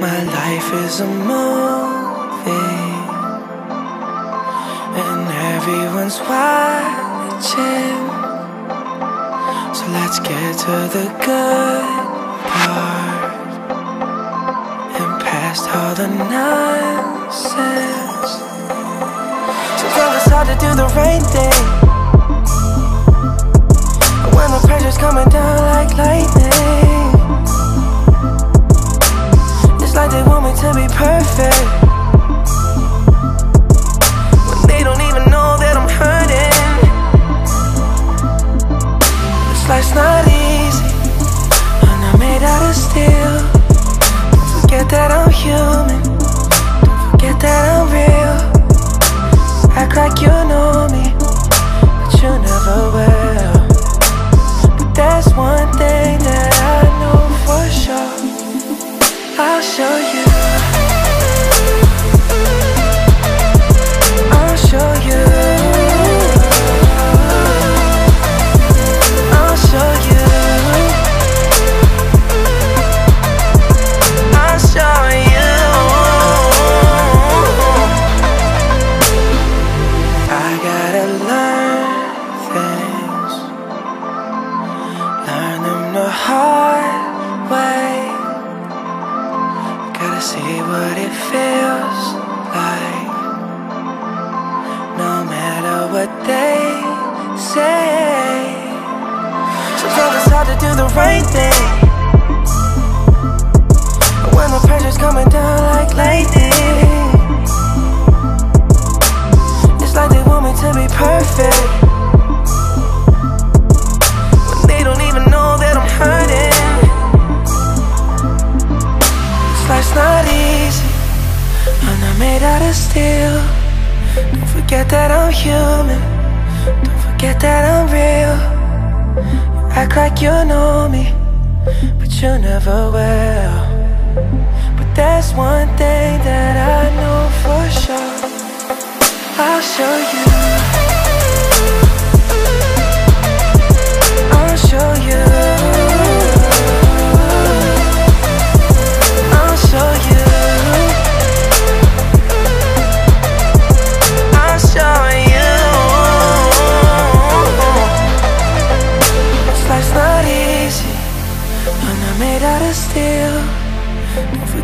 My life is a movie, and everyone's watching. So let's get to the good part and past all the nonsense. So don't decide to do the right thing. When the pressure's coming down like lightning. Like you know me, but you never will. But there's one thing that I know for sure. I'll show you. See what it feels like, no matter what they say. So don't decide to do the right thing. When the pressure's coming down like lightning. It's like they want me to be perfect. I'm made out of steel. Don't forget that I'm human. Don't forget that I'm real. You act like you know me, but you never will. But there's one thing that I know for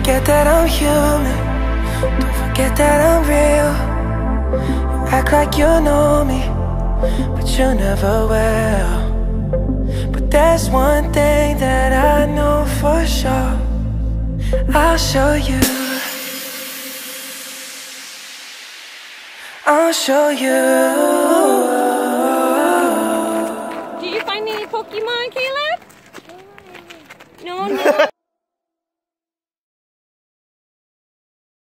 forget that I'm human. Don't forget that I'm real. You act like you know me, but you never will. But there's one thing that I know for sure. I'll show you. I'll show you. Did you find any Pokemon, Caleb? No, no.